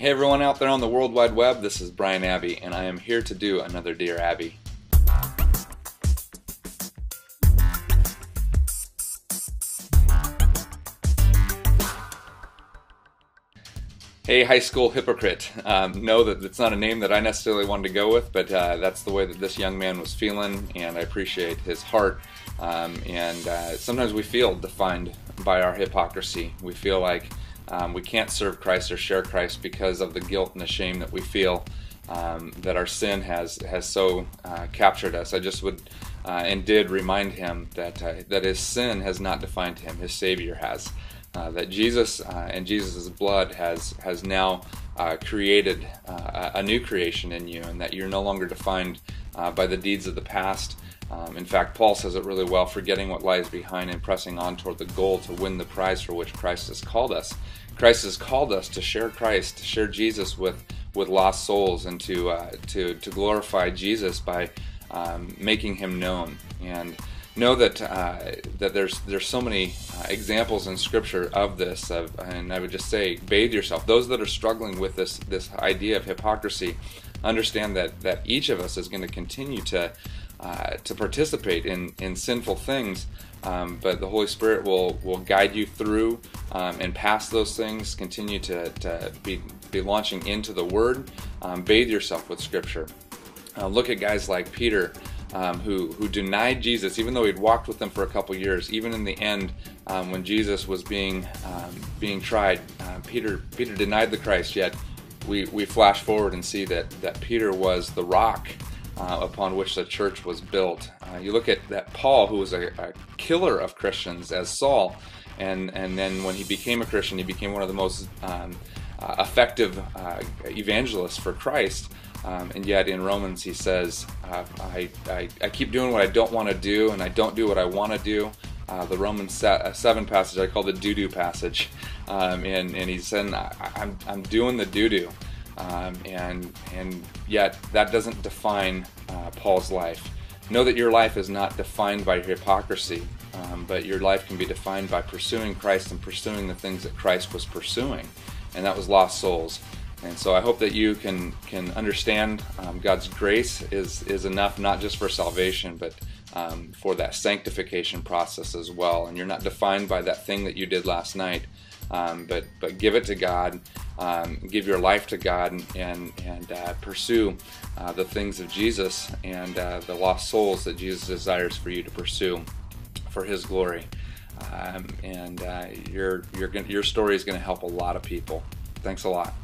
Hey everyone out there on the World Wide Web, this is Brian Aaby, and I am here to do another Dear Aaby. Hey, high school hypocrite. Um, know that it's not a name that I necessarily wanted to go with, but uh, that's the way that this young man was feeling, and I appreciate his heart. Um, and uh, sometimes we feel defined by our hypocrisy. We feel like um, we can't serve Christ or share Christ because of the guilt and the shame that we feel um, that our sin has has so uh, captured us. I just would uh, and did remind him that uh, that his sin has not defined him; his Savior has. Uh, that Jesus uh, and Jesus' blood has has now uh, created a new creation in you, and that you're no longer defined by the deeds of the past. Um, in fact, Paul says it really well forgetting what lies behind and pressing on toward the goal to win the prize for which Christ has called us. Christ has called us to share Christ, to share Jesus with, with lost souls, and to, uh, to, to glorify Jesus by um, making him known. And know that uh, that there's there's so many uh, examples in Scripture of this, of, and I would just say, bathe yourself. Those that are struggling with this this idea of hypocrisy, understand that that each of us is going to continue to uh, to participate in, in sinful things, um, but the Holy Spirit will, will guide you through um, and past those things. Continue to, to be, be launching into the Word. Um, bathe yourself with Scripture. Uh, look at guys like Peter. Um, who who denied Jesus, even though he'd walked with them for a couple years. Even in the end, um, when Jesus was being um, being tried, uh, Peter Peter denied the Christ. Yet we we flash forward and see that that Peter was the rock uh, upon which the church was built. Uh, you look at that Paul, who was a, a, killer of Christians, as Saul, and and then when he became a Christian, he became one of the most um, uh, effective uh, evangelists for Christ. Um, and yet in Romans he says, uh, I, I, I, keep doing what I don't want to do, and I don't do what I want to do. Uh, the Romans 7 passage I call the doo doo passage. Um, and, and he's saying, I'm, I'm doing the doo doo. Um, and and yet that doesn't define uh, Paul's life. Know that your life is not defined by hypocrisy, um, but your life can be defined by pursuing Christ and pursuing the things that Christ was pursuing, and that was lost souls. And so I hope that you can can understand um, God's grace is is enough not just for salvation, but um, for that sanctification process as well. And you're not defined by that thing that you did last night, um, but but give it to God, um, give your life to God, and and, and uh, pursue uh, the things of Jesus and uh, the lost souls that Jesus desires for you to pursue for His glory. Um, and uh, your your your story is going to help a lot of people. Thanks a lot.